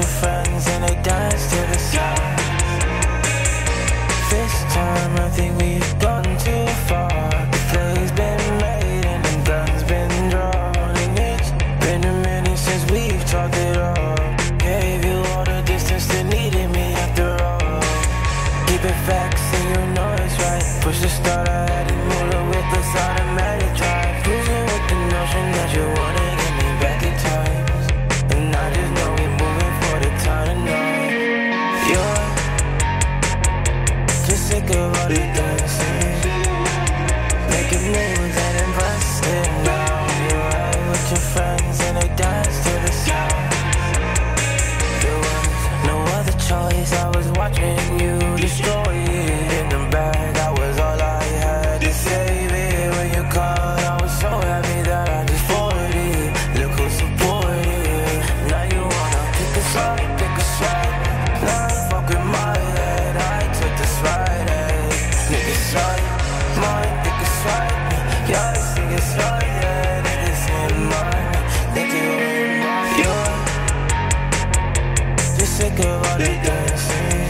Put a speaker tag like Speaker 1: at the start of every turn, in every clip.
Speaker 1: your friends and they dance to the song. This time I think we've gone too far. The play's been made and the gun's been drawn. And it's been a minute since we've talked it all. Gave you all the distance that needed me after all. Keep it facts and your noise right. Push the start, I had it with the sound sick of all the dancing. Making moves and investing. Now you're out with your friends and they dance to the sound. There was no other choice. I was watching you destroy. sick of all the dancing.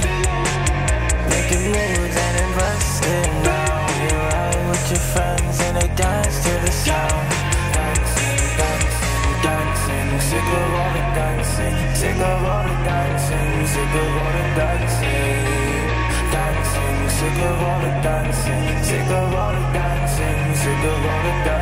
Speaker 1: Making moves and investing now. You're out with your friends and they dance to the sound. Dancing, dancing, dancing. Sick of all the dancing. Sick of all the dancing. Sick of all the dancing. Dancing, sick of all the dancing. Sick of all the dancing. Sick of all the dancing.